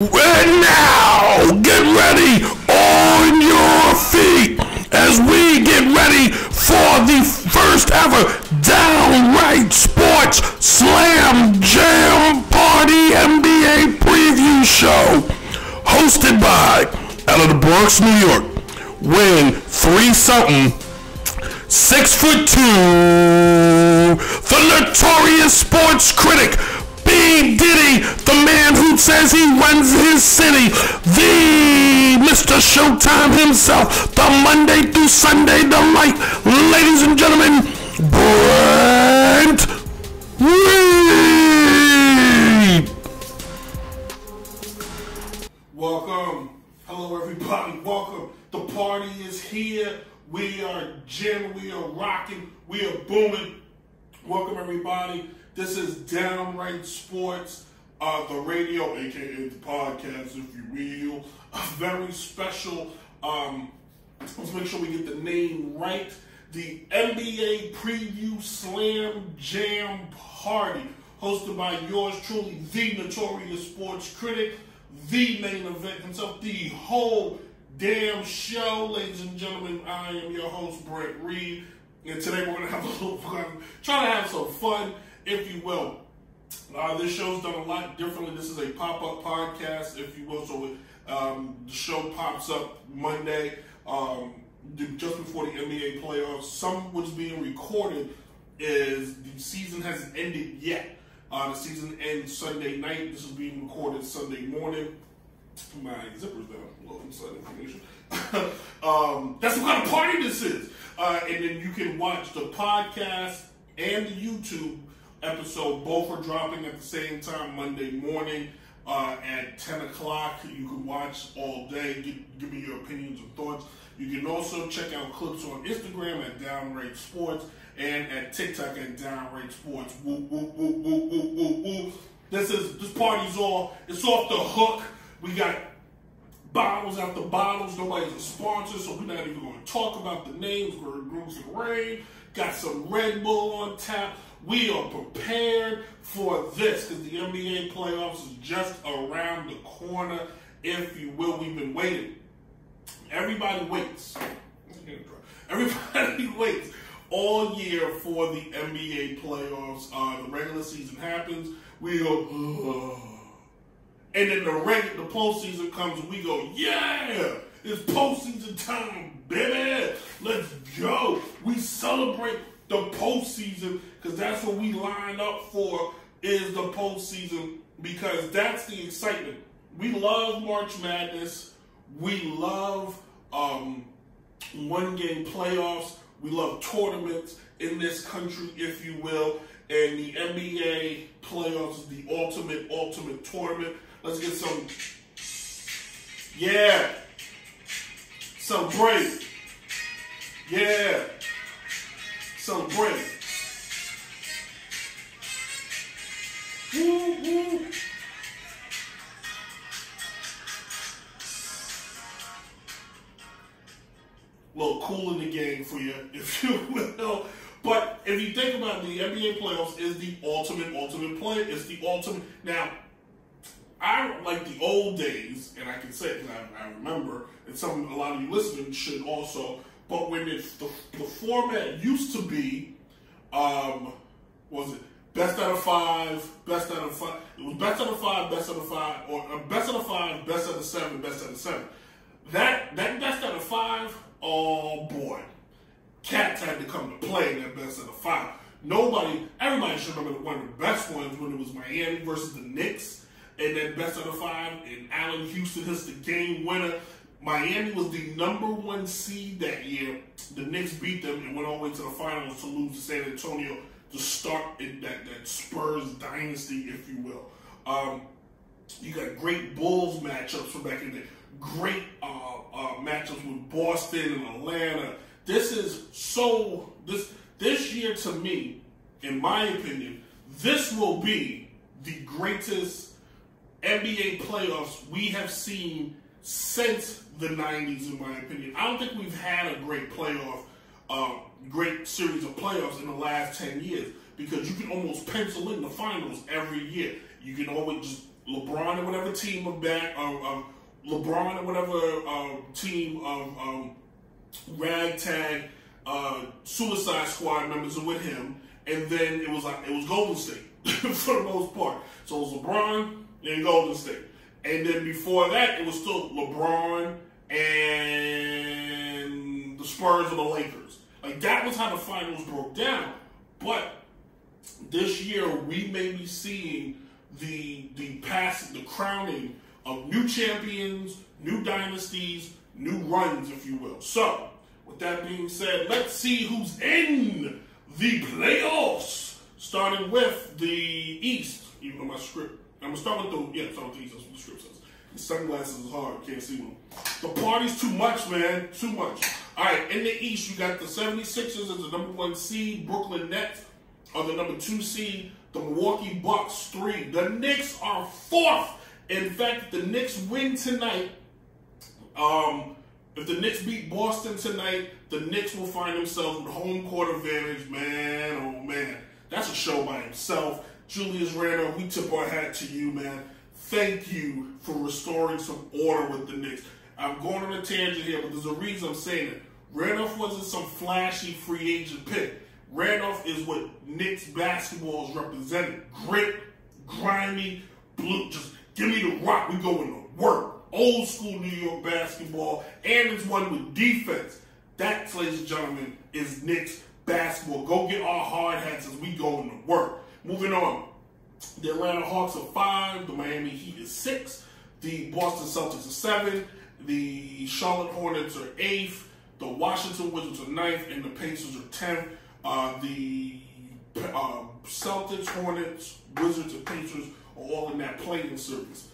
And now, get ready on your feet as we get ready for the first ever Downright Sports Slam Jam Party NBA Preview Show, hosted by out of the Bronx, New York, win three something, six foot two, the notorious sports critic. Diddy, the man who says he runs his city, the Mr. Showtime himself, the Monday through Sunday delight, ladies and gentlemen, Brent Reid. Welcome. Hello, everybody. Welcome. The party is here. We are jamming. We are rocking. We are booming. Welcome, everybody. This is Downright Sports, uh, the radio, aka the podcast, if you will. A very special. Um, let's make sure we get the name right. The NBA Preview Slam Jam Party, hosted by yours truly, the notorious sports critic, the main event himself, the whole damn show, ladies and gentlemen. I am your host, Brent Reid, and today we're gonna have a little fun, try to have some fun, if you will. Uh, this show's done a lot differently. This is a pop-up podcast, if you will. So um, the show pops up Monday, um, just before the NBA playoffs. Some was being recorded is the season hasn't ended yet. Uh, the season ends Sunday night. This is being recorded Sunday morning. My zipper's down. Little inside information. um, that's what kind of party this is. Uh, and then you can watch the podcast and the YouTube episode. Both are dropping at the same time Monday morning uh, at 10 o'clock. You can watch all day. Give, give me your opinions and thoughts. You can also check out clips on Instagram at Downright Sports and at TikTok at Downright Sports. Woo, woo, woo, woo, woo, woo, woo. This is this party's all it's off the hook. We got bottles after bottles. Nobody's a sponsor, so we're not even going to talk about the names. We're in some rain. Got some Red Bull on tap. We are prepared for this because the NBA playoffs is just around the corner, if you will. We've been waiting. Everybody waits. Everybody waits all year for the NBA playoffs. Uh, the regular season happens. We go, "Ugh." and then the regular, the postseason comes. We go, yeah, it's postseason time, baby. Let's go. We celebrate the postseason because that's what we line up for. Is the postseason because that's the excitement. We love March Madness. We love um, one game playoffs. We love tournaments in this country, if you will. And the NBA playoffs is the ultimate, ultimate tournament. Let's get some. Yeah. Celebrate. Yeah. some Woo, little cool in the game for you, if you will. But if you think about it, the NBA playoffs is the ultimate, ultimate play. It's the ultimate. Now, I like the old days, and I can say it because I, I remember, and some a lot of you listening should also. But when it's the, the format used to be, um, was it best out of five, best out of five? It was best out of five, best out of five, or uh, best out of five, best out of seven, best out of seven. That that best out of five, oh boy, Cats had to come to play in that best out of five. Nobody, everybody should remember one of the best ones when it was Miami versus the Knicks, and then best out of five, and Allan Houston hits the game winner. Miami was the number one seed that year. The Knicks beat them and went all the way to the finals to lose to San Antonio to start that, that Spurs dynasty, if you will. Um, you got great Bulls matchups from back in the day. Great uh, uh, matchups with Boston and Atlanta. This is so this this year to me, in my opinion, this will be the greatest NBA playoffs we have seen since the '90s. In my opinion, I don't think we've had a great playoff, uh, great series of playoffs in the last ten years because you can almost pencil in the finals every year. You can always just LeBron and whatever team of back of LeBron and whatever uh, team of um, ragtag uh, Suicide Squad members are with him, and then it was like it was Golden State for the most part. So it was LeBron and Golden State, and then before that it was still LeBron and the Spurs and the Lakers. Like that was how the finals broke down. But this year we may be seeing the the pass the crowning of new champions, new dynasties, new runs, if you will. So, with that being said, let's see who's in the playoffs. Starting with the East, even though my script. I'm gonna start with the yeah, start with the East. That's what the script says. The sunglasses is hard, can't see them. The party's too much, man. Too much. All right, in the East, you got the 76ers as the number one seed, Brooklyn Nets are the number two seed, the Milwaukee Bucks three. The Knicks are fourth. In fact, the Knicks win tonight. Um, if the Knicks beat Boston tonight, the Knicks will find themselves with home court advantage. Man, oh man, that's a show by himself. Julius Randle, we tip our hat to you, man. Thank you for restoring some order with the Knicks. I'm going on a tangent here, but there's a reason I'm saying it. Randolph wasn't some flashy free agent pick. Randolph is what Knicks basketball is represented. Grit, grimy, blue, just give me the rock, we going to work. Old school New York basketball, and it's one with defense. That, ladies and gentlemen, is Knicks basketball. Go get our hard hats as we go into work. Moving on. The Atlanta Hawks are five, the Miami Heat is six, the Boston Celtics are seven, the Charlotte Hornets are eighth, the Washington Wizards are ninth, and the Pacers are tenth. Uh, the uh, Celtics, Hornets, Wizards, and Pacers are all in that play-in series.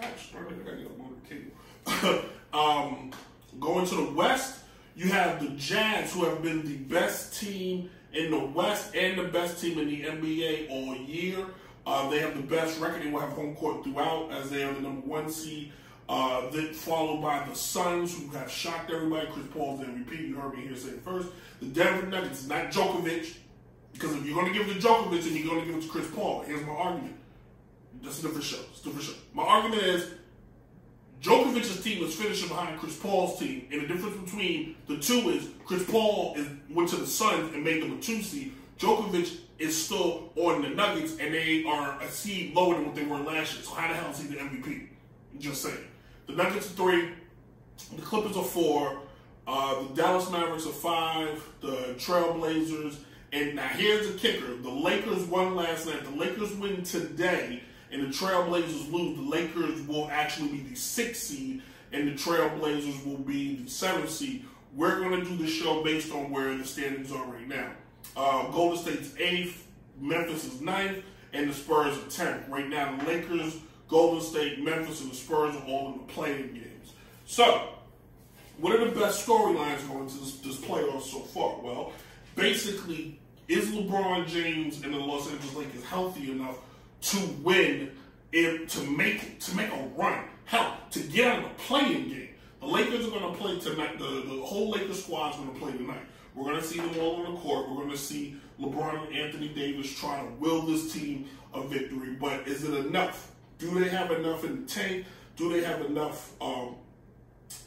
Gosh, I gotta get a motor cable. um, going to the West, you have the Jazz, who have been the best team in the West and the best team in the NBA all year. Uh, they have the best record. They will have home court throughout, as they are the number one seed. Uh, then followed by the Suns, who have shocked everybody. Chris Paul's MVP. You heard me here say it first. The Denver Nuggets, not Djokovic, because if you're going to give it to Djokovic and you're going to give it to Chris Paul, here's my argument. That's a different show. It's a different show. My argument is Djokovic's team is finishing behind Chris Paul's team, and the difference between the two is Chris Paul is, went to the Suns and made them a two seed. Djokovic is still on the Nuggets, and they are a seed lower than what they were last year. So how the hell is he the MVP? Just saying. The Nuggets are three, the Clippers are four, uh, the Dallas Mavericks are five, the Trailblazers, and now here's the kicker: the Lakers won last night. The Lakers win today, and the Trailblazers lose. The Lakers will actually be the sixth seed, and the Trailblazers will be the seventh seed. We're going to do the show based on where the standings are right now. Uh, Golden State's eighth, Memphis is ninth, and the Spurs are tenth. Right now, the Lakers Golden State, Memphis, and the Spurs are all in the play-in games. So, what are the best storylines going into this, this playoffs so far? Well, basically, is LeBron James and the Los Angeles Lakers healthy enough to win, if, to make to make a run? Hell, to get out of the play-in game. The Lakers are going to play tonight. The, the whole Lakers squad is going to play tonight. We're going to see them all on the court. We're going to see LeBron and Anthony Davis trying to will this team a victory. But is it enough? Do they have enough in the tank? Do they have enough um,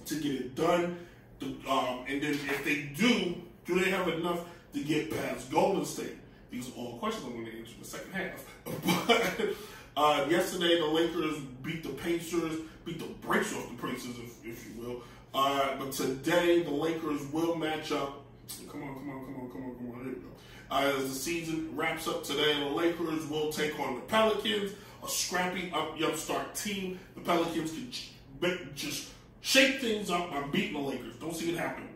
to get it done? Um, and then if they do, do they have enough to get past Golden State? These are all questions I'm going to answer in the second half. but uh, yesterday, the Lakers beat the Pacers, beat the brakes off the Pacers, if, if you will. Uh, but today, the Lakers will match up. Come on, come on, come on, come on, come on. Here we go. Uh, as the season wraps up today, the Lakers will take on the Pelicans a scrappy up upstart team. The Pelicans can just shake things up by beating the Lakers. Don't see it happen.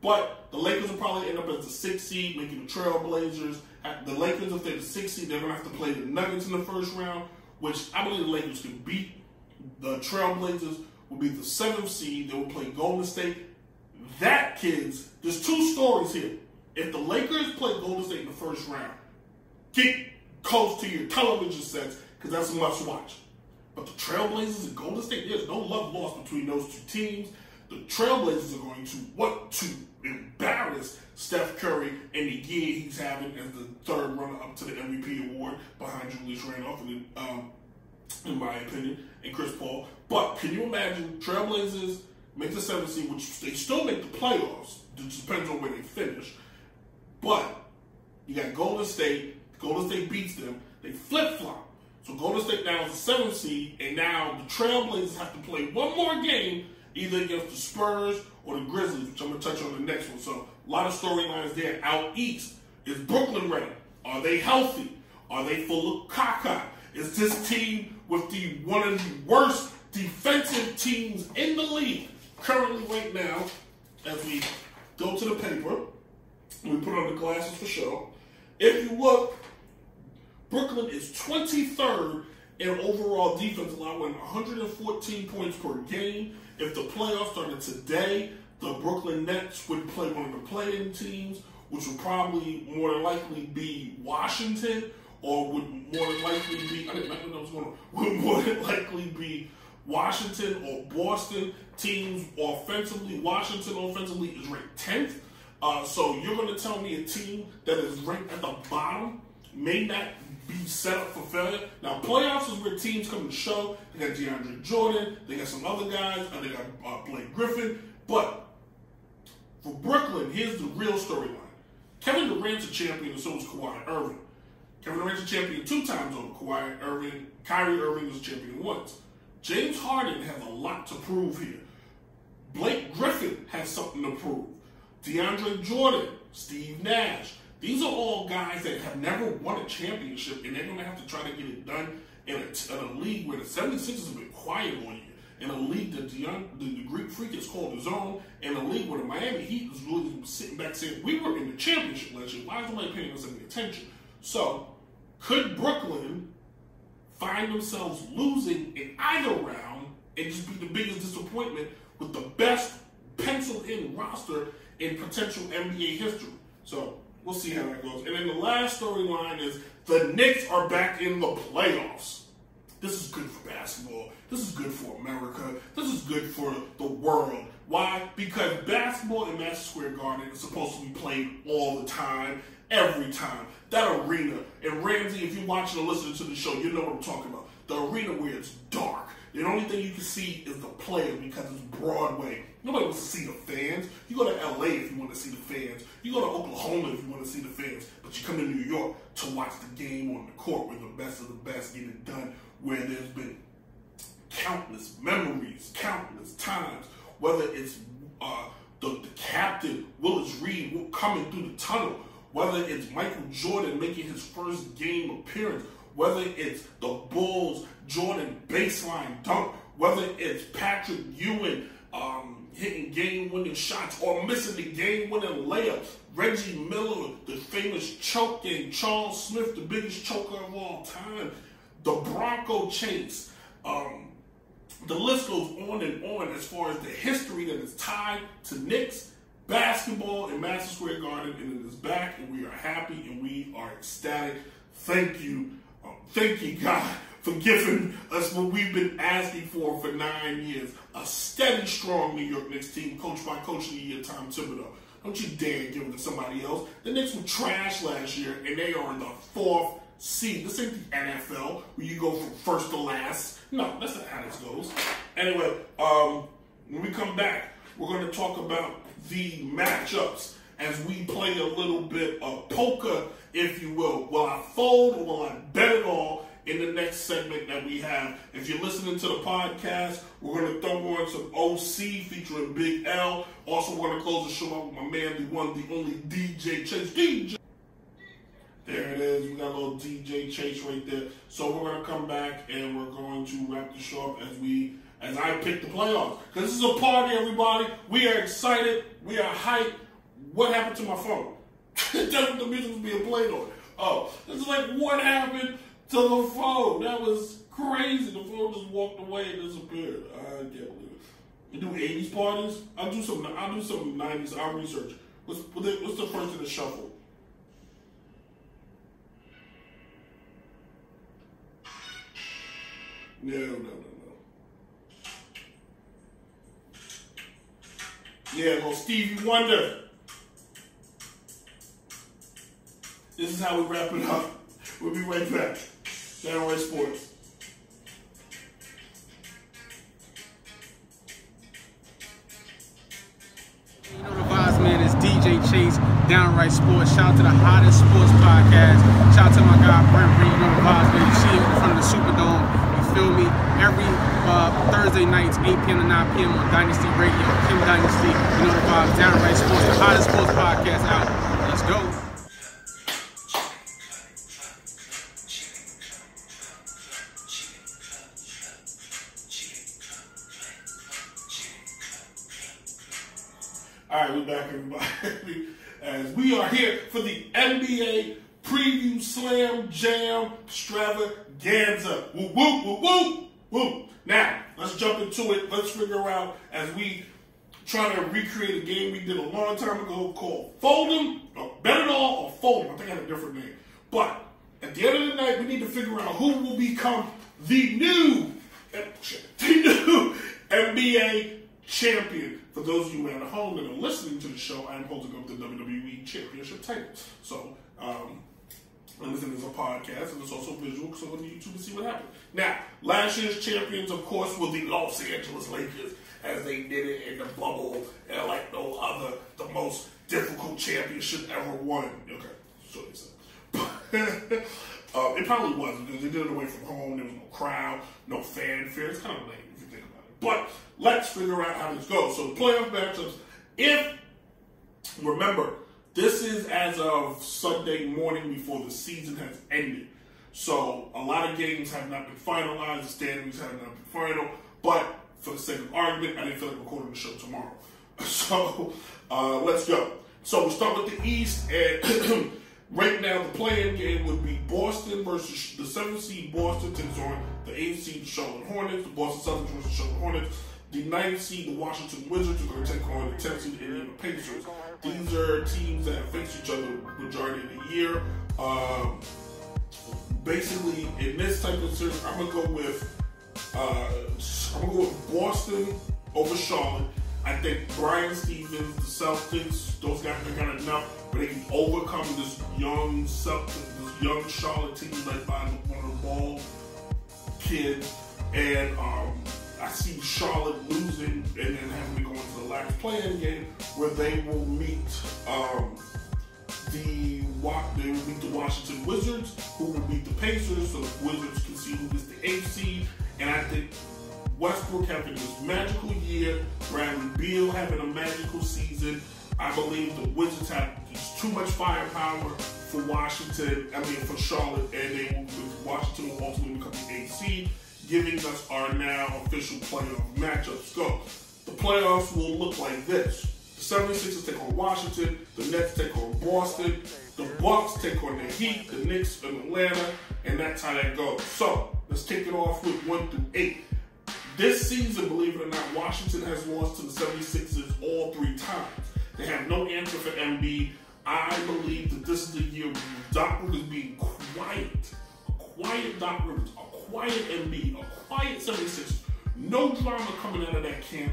But the Lakers will probably end up as the sixth seed, making the Trailblazers. The Lakers, if they're the sixth seed, they're going to have to play the Nuggets in the first round, which I believe the Lakers can beat. The Trailblazers will be the seventh seed. They will play Golden State. That, kids, there's two stories here. If the Lakers play Golden State in the first round, get close to your television sets because that's a must watch. But the Trailblazers and Golden State, there's no love lost between those two teams. The Trailblazers are going to want to embarrass Steph Curry and the year he's having as the third runner up to the MVP award behind Julius Randolph. And um, in my opinion, and Chris Paul. But can you imagine Trailblazers make the seventh seed, which they still make the playoffs. It depends on where they finish. But you got Golden State. Golden State beats them. They flip flop. So Golden State now is the seventh seed, and now the Trailblazers have to play one more game, either against the Spurs or the Grizzlies, which I'm gonna touch on the next one. So a lot of storylines there. Out east is Brooklyn ready? Are they healthy? Are they full of caca? Is this team with the one of the worst defensive teams in the league currently right now? As we go to the paper, we put on the glasses for show. If you look, Brooklyn is 23rd in overall defense, allowing 114 points per game. If the playoffs started today, the Brooklyn Nets would play one of the play-in teams, which would probably more than likely be Washington, or would more than likely be I didn't know was going would more than likely be Washington or Boston teams offensively. Washington offensively is ranked 10th. Uh, so you're going to tell me a team that is ranked at the bottom may not be set up for failure. Now, playoffs is where teams come to show. They got DeAndre Jordan, they got some other guys, and they got uh, Blake Griffin. But for Brooklyn, here's the real storyline. Kevin Durant's a champion, and so is Kawhi Irving. Kevin Durant's a champion two times over Kawhi Irving. Kyrie Irving was a champion once. James Harden has a lot to prove here. Blake Griffin has something to prove. DeAndre Jordan, Steve Nash. These are all guys that have never won a championship, and they're going to have to try to get it done in a, in a league where the 76ers have been quiet on you, in a league that the, the, Greek Freak is called his own, in a league where the Miami Heat is really sitting back saying, we were in the championship last year. Why is nobody paying us any attention? So, could Brooklyn find themselves losing in either round and just be the biggest disappointment with the best penciled in roster in potential NBA history. So we'll see how that goes. And then the last storyline is the Knicks are back in the playoffs. This is good for basketball. This is good for America. This is good for the world. Why? Because basketball in Madison Square Garden is supposed to be played all the time, every time. That arena, and Ramsey, if you're watching or listening to the show, you know what I'm talking about. The arena where it's dark. The only thing you can see is the players because it's Broadway. Nobody wants to see the fans. You go to LA if you want to see the fans. You go to Oklahoma if you want to see the fans. But you come to New York to watch the game on the court where the best of the best get it done, where there's been countless memories, countless times, whether it's uh, the, the captain, Willis Reed, coming through the tunnel, whether it's Michael Jordan making his first game appearance, whether it's the Bulls, Jordan baseline dunk, whether it's Patrick Ewing um, hitting game-winning shots or missing the game-winning layup. Reggie Miller, the famous choke game. Charles Smith, the biggest choker of all time. The Bronco chase. Um, the list goes on and on as far as the history that is tied to Knicks basketball in Madison Square Garden, and it is back, and we are happy and we are ecstatic. Thank you, um, thank you, God, for giving us what we've been asking for for nine years. A steady, strong New York Knicks team coached by Coach of the Year, Tom Thibodeau. Don't you dare give it to somebody else. The Knicks were trash last year, and they are in the fourth seed. This ain't the NFL where you go from first to last. No, that's not how this goes. Anyway, um, when we come back, we're going to talk about the matchups as we play a little bit of poker, if you will. Will I fold or will I bet it all? In the next segment that we have. If you're listening to the podcast, we're going to throw on some OC featuring Big L. Also, we're going to close the show out with my man, the one, the only DJ Chase. DJ! There it is. We got a little DJ Chase right there. So we're going to come back and we're going to wrap the show up as we as I pick the playoffs. Because this is a party, everybody. We are excited. We are hyped. What happened to my phone? the music was being played on. Oh, this is like what happened to the phone. That was crazy. The phone just walked away and disappeared. I can't believe it. You do 80s parties? I'll do some I'll do some 90s. I'll research. What's, what's the first in the shuffle? No, no, no, no. Yeah, little Stevie Wonder. This is how we wrap it up. We'll be right back. Baton Sports. You know the vibes, man. It's DJ Chase, Downright Sports. Shout out to the hottest sports podcast. Shout out to my guy, Brent Reid. You know the vibes, man. You see it in front of the Superdome. You feel me? Every uh, Thursday nights, 8 p.m. to 9 p.m. on Dynasty Radio, Kim Dynasty. You know the vibes, Downright Sports, the hottest sports podcast out. Let's go. We are here for the NBA Preview Slam Jam Extravaganza. Woo, woo, woo, woo, woo. Now, let's jump into it. Let's figure out as we try to recreate a game we did a long time ago called Fold'em, or Better All, or Fold'em. I think I had a different name. But at the end of the night, we need to figure out who will become the new, the new NBA champion. For those of you at home that are listening to the show, I am holding up the WWE Championship title. So, um, and listen as a podcast, and it's also visual, so on YouTube to see what happened. Now, last year's champions, of course, were the Los Angeles Lakers, as they did it in the bubble, and like no other, the most difficult championship ever won. Okay, so they said. uh, it probably wasn't because they did it away from home. There was no crowd, no fanfare. It's kind of lame if you think about it. But let's figure out how this goes. So the playoff matchups. If remember, this is as of Sunday morning before the season has ended. So a lot of games have not been finalized. The standings have not been final. But for the sake of argument, I didn't feel like recording the show tomorrow. So uh, let's go. So we'll start with the East, and right now the play-in game would be Boston versus the seventh seed Boston takes on the eighth seed Charlotte Hornets. The Boston Celtics versus Charlotte Hornets. The ninth seed, the Washington Wizards, are going to take on the tenth seed Indiana Pacers. These are teams that faced each other majority of the year. Um, basically, in this type of series, I'm gonna go with uh, I'm gonna go with Boston over Charlotte. I think Brian Stevens, the Celtics, those guys are got enough, but they can overcome this young this young Charlotte team led by one of the ball kids, and um, I see Charlotte losing and then having to go into the last play-in game where they will meet um, the they will meet the Washington Wizards, who will beat the Pacers, so the Wizards can see who gets the eighth seed. And I think Westbrook having this magical year, Bradley Beal having a magical season. I believe the Wizards have too much firepower for Washington. I mean for Charlotte, and they Washington will ultimately become the eighth seed, giving us our now official playoff matchups. Go. The playoffs will look like this. The 76ers take on Washington, the Nets take on Boston, the Bucks take on the Heat, the Knicks and Atlanta, and that's how that goes. So let's kick it off with one through eight. This season, believe it or not, Washington has lost to the 76ers all three times. They have no answer for Embiid. I believe that this is the year Doc Rivers being quiet. A quiet Doc Rivers, a quiet Embiid, a quiet 76ers. No drama coming out of that camp.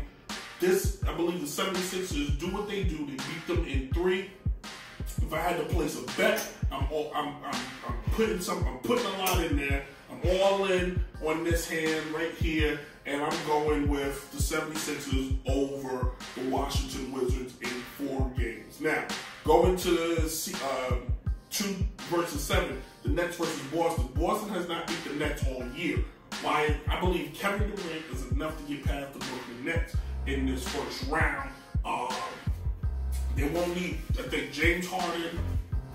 This, I believe the 76ers do what they do. They beat them in three. If I had to place a bet, I'm all, I'm, I'm, I'm putting some, I'm putting a lot in there. I'm all in on this hand right here, and I'm going with the 76ers over the Washington Wizards in four games. Now, going to the uh, two versus seven, the Nets versus Boston. Boston has not beat the Nets all year. Why? I believe Kevin Durant is enough to get past the Brooklyn Nets in this first round. Um, they won't need, I think, James Harden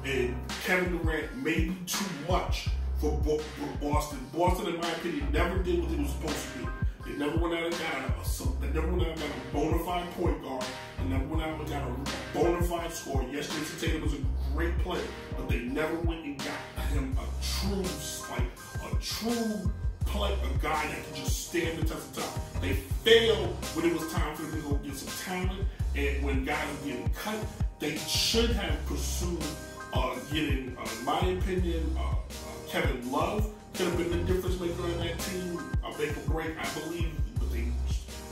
and Kevin Durant may be too much for, Boston. Boston, in my opinion, never did what they were supposed to do. They never went out and got a, they never went out and got a bona fide point guard. They never went out and got a bona fide scorer. Yes, Jayson Tatum was a great player, but they never went and got him a true, like, a true play, a guy that can just stand the test of time. They failed when it was time for them to go get some talent, and when guys were getting cut, they should have pursued uh, getting, uh, in my opinion, uh, uh Kevin Love could have been the difference maker in that team. A make a break, I believe, but they,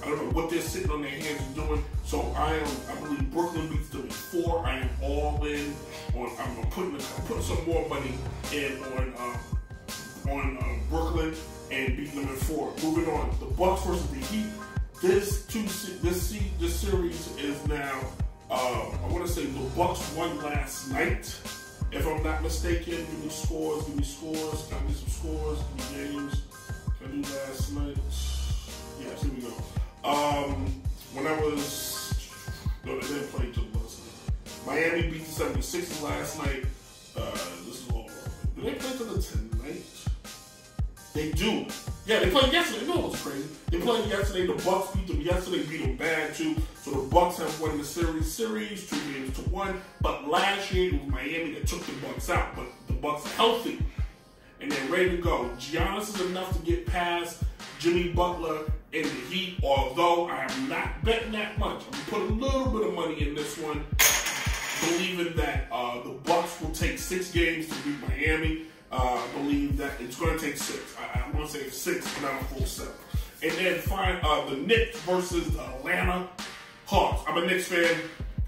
I don't know what they're sitting on their hands and doing. So I am, I believe Brooklyn beats them four. I am all in on. I'm putting, I'm putting some more money in on uh, on uh, Brooklyn and beating them in four. Moving on, the Bucks versus the Heat. This two this this series is now. Uh, I want to say the Bucks won last night. If I'm not mistaken, give me scores, give me scores, give me some scores, give me games. Can I do last night? Yes, here we go. Um, when I was, no, they didn't play till last night. Miami beat the 76ers last night. Uh, this is all wrong. Do they play till the tonight? They do. Yeah, they played yesterday. You know what's crazy? They played yesterday. The Bucks beat them yesterday. Beat them bad too. So the Bucks have won the series. Series two games to one. But last year it was Miami that took the Bucks out. But the Bucks healthy and they're ready to go. Giannis is enough to get past Jimmy Butler in the Heat. Although I am not betting that much. I'm putting a little bit of money in this one, believing that uh, the Bucks will take six games to beat Miami. Uh, I believe that it's going to take six. I, I want to say six, not a full seven. And then find uh, the Knicks versus the Atlanta Hawks. I'm a Knicks fan,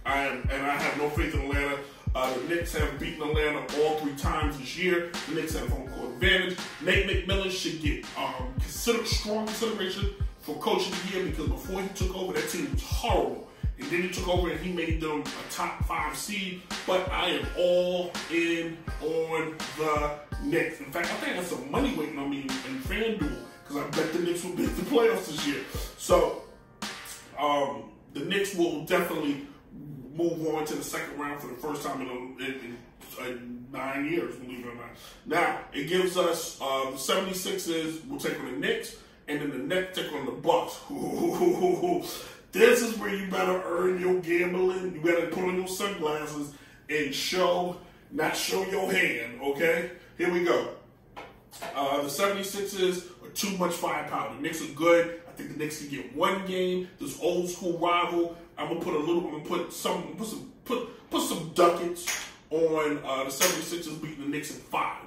I am, and I have no faith in Atlanta. Uh, the Knicks have beaten Atlanta all three times this year. The Knicks have home court advantage. Nate McMillan should get um, considered strong consideration for coach of the year because before he took over, that team was horrible. And then he took over and he made them a top five seed. But I am all in on the Knicks. In fact, I think I have some money waiting on me in FanDuel because I bet the Knicks will make the playoffs this year. So um, the Knicks will definitely move on to the second round for the first time in, in, in uh, nine years, believe it or not. Now, it gives us uh, the 76ers will take on the Knicks, and then the Nets take on the Bucks. This is where you better earn your gambling. You better put on your sunglasses and show, not show your hand, okay? Here we go. Uh, the 76ers are too much firepower. The Knicks are good. I think the Knicks can get one game. This old school rival. I'm gonna put a little. I'm gonna put some. Put some. Put put some ducats on uh, the 76ers beating the Knicks in five.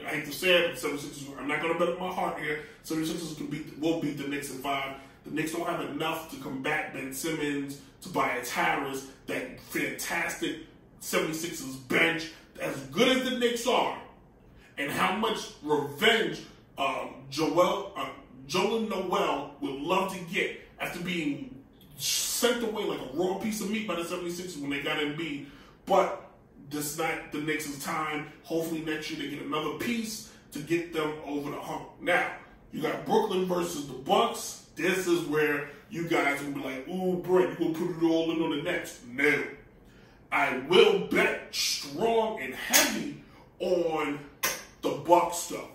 I hate to say it, but the 76ers. I'm not gonna bet my heart here. 76ers can beat. Will beat the Knicks in five. The Knicks don't have enough to combat Ben Simmons, Tobias Harris, that fantastic 76ers bench. As good as the Knicks are, and how much revenge um, Joel uh, Joel Noel would love to get after being sent away like a raw piece of meat by the 76ers when they got Embiid. But this not the Knicks' time. Hopefully next year they get another piece to get them over the hump. Now, you got Brooklyn versus the Bucks. This is where you guys will be like, ooh, Brent, you gonna put it all in on the Nets. No. I will bet strong and heavy on the Bucks stuff.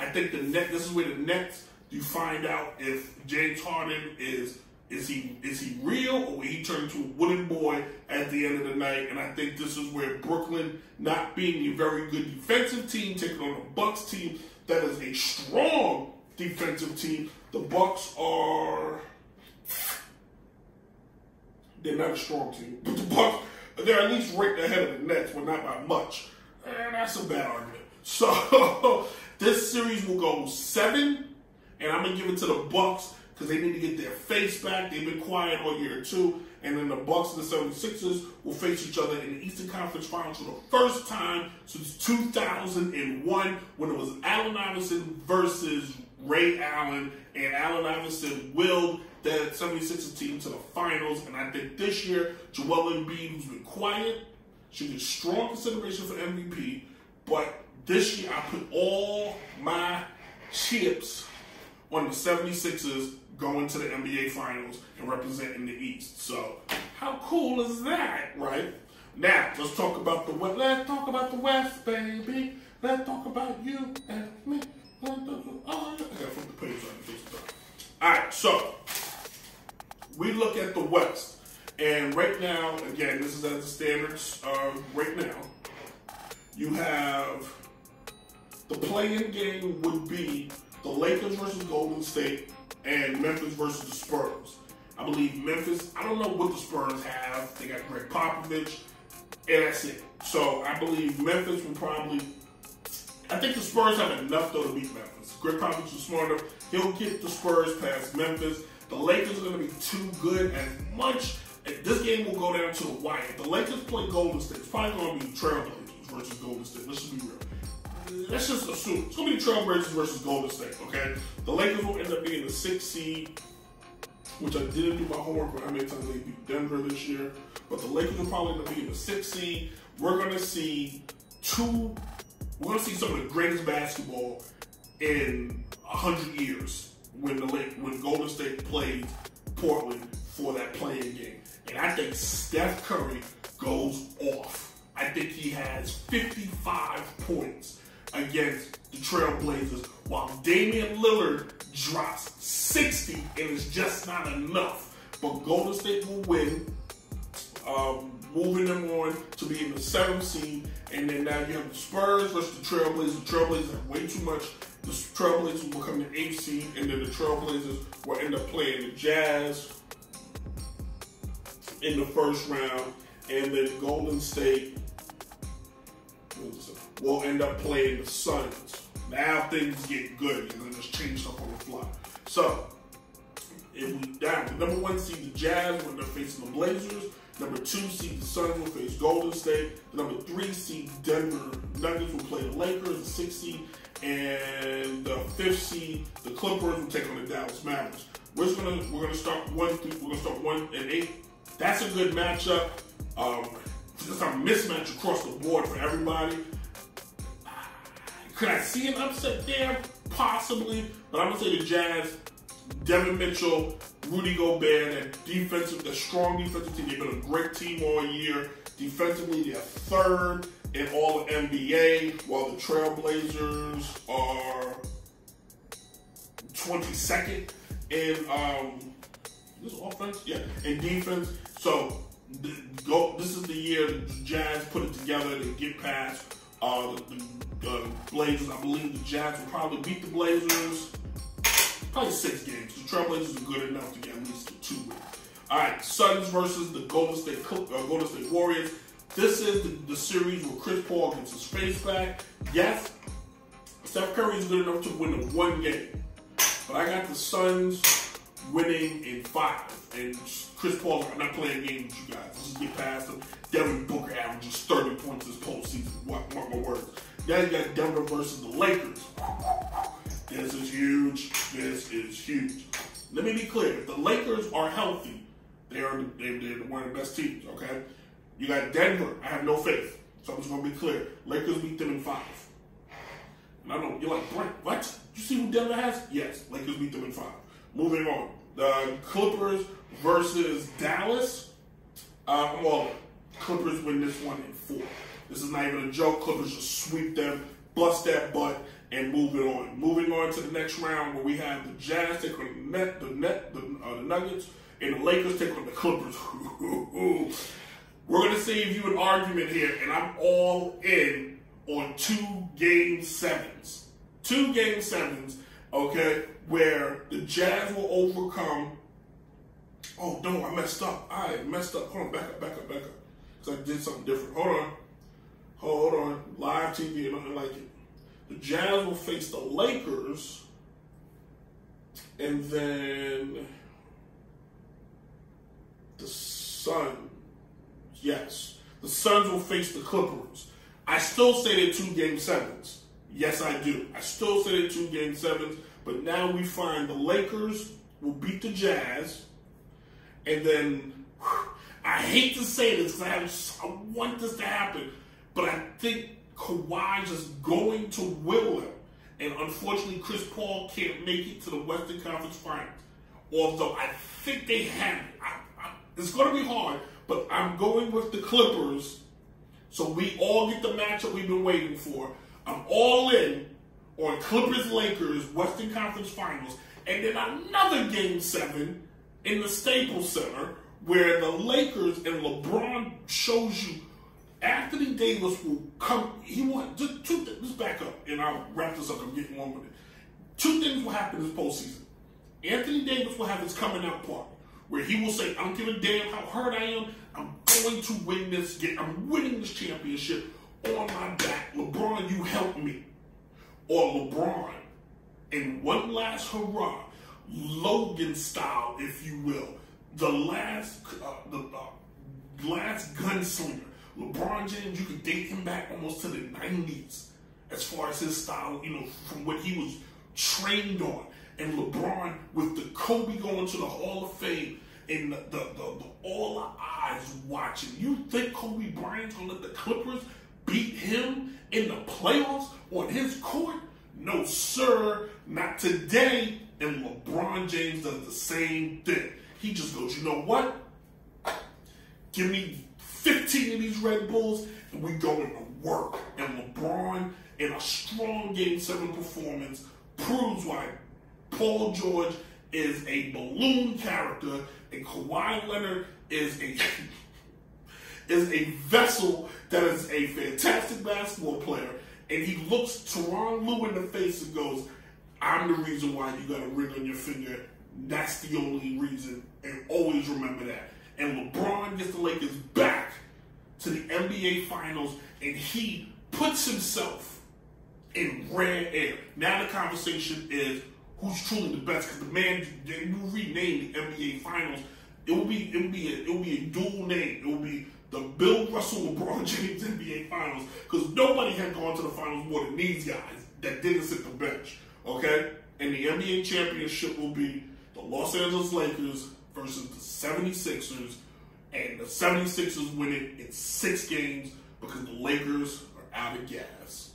I think the net. This is where the Nets. You find out if James Harden is is he is he real or will he turn into a wooden boy at the end of the night? And I think this is where Brooklyn, not being a very good defensive team, taking on a Bucks team that is a strong defensive team. The Bucks are they're not a strong team, but the Bucks they're at least right ahead of the Nets, but not by much. And that's a bad argument. So this series will go seven, and I'm gonna give it to the Bucks because they need to get their face back. They've been quiet all year too. And then the Bucks and the 76ers will face each other in the Eastern Conference Finals for the first time since 2001 when it was Allen Iverson versus Ray Allen. And Allen Iverson willed that 76ers team to the finals. And I think this year, Joel Embiid, who's been quiet, should get strong consideration for MVP. But this year, I put all my chips on the 76ers going to the NBA Finals and representing the East. So, how cool is that, right? Now, let's talk about the West. Let's talk about the West, baby. Let's talk about you and me. All right, so we look at the West. And right now, again, this is at the standards uh, right now. You have the play-in game would be the Lakers versus Golden State and Memphis versus the Spurs. I believe Memphis, I don't know what the Spurs have. They got Gregg Popovich, and that's it. So I believe Memphis will probably, I think the Spurs have enough though to beat Memphis. Gregg Popovich is smart enough. He'll get the Spurs past Memphis. The Lakers are going to be too good as much. This game will go down to the wire. The Lakers play Golden State, it's probably going to be Trailblazers versus Golden State. Let's just be real. Let's just assume it's going to be Trailblazers versus Golden State. Okay, the Lakers will end up being the sixth seed. which I didn't do my homework on how many times they beat Denver this year. But the Lakers are probably going to be the sixth seed. We're going to see two. We're to see some of the greatest basketball in hundred years when the when Golden State played Portland for that play-in game. And I think Steph Curry goes off. I think he has 55 points against the Trailblazers, while Damian Lillard drops 60 and it's just not enough. But Golden State will win, um, moving them on to be in the seventh seed. And then now you have the Spurs versus the Trailblazers. The Trailblazers have way too much. The Trailblazers will become the eighth seed, and then the Trailblazers will end up playing the Jazz in the first round, and then Golden State will end up playing the Suns. Now things get good. You're gonna just change stuff on the fly. So if we down the number one seed, the Jazz, when they're facing the Blazers. Number two seed, the Suns will face Golden State. The number three seed, Denver Nuggets will play the Lakers. The sixth seed and the fifth seed, the Clippers will take on the Dallas Mavericks. We're gonna we're gonna start one through, we're gonna start one and eight. That's a good matchup. Um, it's a mismatch across the board for everybody. Could I see an upset there? Possibly, but I'm gonna say the Jazz, Devin Mitchell, Rudy Gobert, that defensive, the strong defensive team. They've been a great team all year. Defensively, they're third in all of NBA, while the Trailblazers are 22nd in um, this offense, yeah, in defense. So the, go, this is the year the Jazz put it together to get past uh, the, the, Blazers. I believe the Jazz will probably beat the Blazers. Probably six games. The Trailblazers are good enough to get at least two wins. All right, Suns versus the Golden State uh, Golden State Warriors. This is the, the, series where Chris Paul gets his face back. Yes, Steph Curry is good enough to win the one game, but I got the Suns winning in five. And Chris Paul's not playing games with you guys. Let's just get past them. Devin Booker averages 30 points this postseason. Mark my words. Now you got Denver versus the Lakers. This is huge. This is huge. Let me be clear. If the Lakers are healthy, they are they're, they're one of the best teams. Okay. You got Denver. I have no faith. So I'm just gonna be clear. Lakers beat them in five. And I know you're like Brent. What? You see who Denver has? Yes. Lakers beat them in five. Moving on. The Clippers versus Dallas. Uh, well, Clippers win this one in four. This is not even a joke. Clippers just sweep them, bust that butt, and moving on. Moving on to the next round where we have the Jazz take on the net, the net, the, uh, the Nuggets, and the Lakers take on the Clippers. We're gonna save you an argument here, and I'm all in on two game sevens. Two game sevens, okay, where the Jazz will overcome. Oh no, I messed up. I messed up. Hold on, back up, back up, back up. Because I did something different. Hold on. Hold on. Live TV, nothing like it. The Jazz will face the Lakers. And then the Suns. Yes. The Suns will face the Clippers. I still say they're two game sevens. Yes, I do. I still say they're two game sevens. But now we find the Lakers will beat the Jazz. And then I hate to say this because I, I want this to happen, but I think Kawhi just going to will them. And unfortunately, Chris Paul can't make it to the Western Conference Finals. Although I think they have it. I, I, it's going to be hard, but I'm going with the Clippers. So we all get the matchup we've been waiting for. I'm all in on Clippers Lakers Western Conference Finals. And then another game seven in the Staples Center where the Lakers and LeBron shows you Anthony Davis will come. He will just two things. Let's back up, and I'll wrap this up. I'm getting one with it. Two things will happen this postseason. Anthony Davis will have his coming out party where he will say, "I don't give a damn how hurt I am. I'm going to win this game. I'm winning this championship on my back. LeBron, you help me." Or LeBron, in one last hurrah, Logan style, if you will the last uh, the uh, last gunslinger. LeBron James, you could date him back almost to the 90s as far as his style, you know, from what he was trained on. and LeBron with the Kobe going to the Hall of Fame and the, the, the, the all the eyes watching. You think Kobe Bryant's gonna let the Clippers beat him in the playoffs on his court? No, sir, not today. And LeBron James does the same thing. He just goes, you know what? Give me 15 of these Red Bulls, and we going to work. And LeBron, in a strong Game 7 performance, proves why Paul George is a balloon character, and Kawhi Leonard is a is a vessel that is a fantastic basketball player, and he looks Tyronn Lue in the face and goes, I'm the reason why you got a ring on your finger. That's the only reason, and always remember that. And LeBron gets the Lakers back to the NBA Finals, and he puts himself in rare air. Now the conversation is who's truly the best, because the man, will rename the NBA Finals. It will be, it will be, a, it will be a dual name. It will be the Bill Russell LeBron James NBA Finals because nobody had gone to the finals more than these guys that didn't sit the bench. Okay? And the NBA championship will be the Los Angeles Lakers versus the 76ers. And the 76ers win it in six games because the Lakers are out of gas.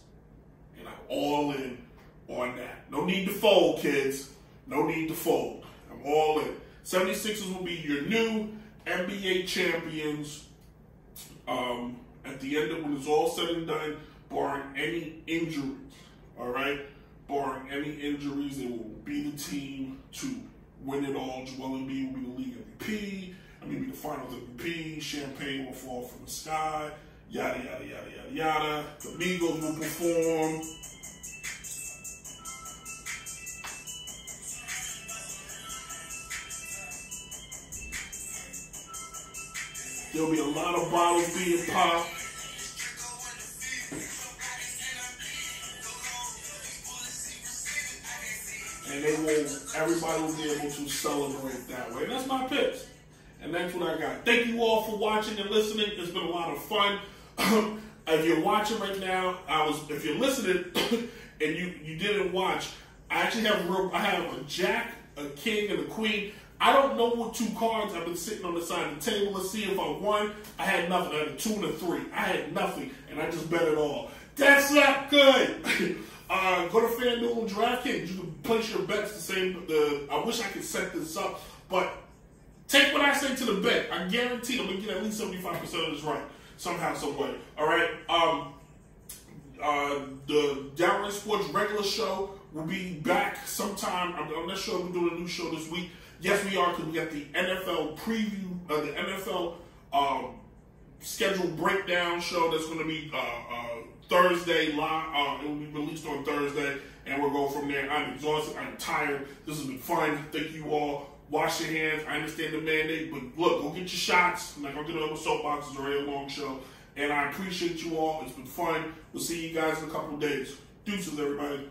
And I'm all in on that. No need to fold, kids. No need to fold. I'm all in. 76ers will be your new NBA champions um, at the end of when it's all said and done, barring any injuries, all right? Barring any injuries, they will be the team to win it all. Joel Embiid will be the league MVP. I mean, be the finals MVP. Champagne will fall from the sky. Yada, yada, yada, yada, yada. The Migos will perform. There'll be a lot of bottles being popped. And they will, everybody will be able to celebrate that way. And that's my pitch. And that's what I got. Thank you all for watching and listening. It's been a lot of fun. if you're watching right now, I was if you're listening and you, you didn't watch, I actually have a real, I have a jack, a king, and a queen. I don't know what two cards I've been sitting on the side of the table. Let's see if I won. I had nothing. I had a two and a three. I had nothing, and I just bet it all. That's not good. uh, go to FanDuel and DraftKings. You can place your bets the same. The I wish I could set this up, but take what I say to the bet. I guarantee I'm gonna get at least seventy five percent of this right somehow, some way. All right. Um, uh, the Downright Sports regular show will be back sometime. I'm, I'm not sure we're doing a new show this week. Yes, we are because we got the NFL preview, uh, the NFL um, schedule breakdown show that's going to be uh, uh, Thursday live. Uh, it will be released on Thursday, and we'll go from there. I'm exhausted. I'm tired. This has been fun. Thank you all. Wash your hands. I understand the mandate, but look, go get your shots. Like I'm with soapboxes. It's already a long show. And I appreciate you all. It's been fun. We'll see you guys in a couple days. Deuces, everybody.